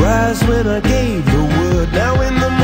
rise when I gave the word. Now in the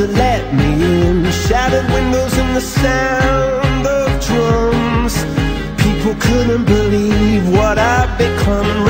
to let me in. Shattered windows and the sound of drums. People couldn't believe what I'd become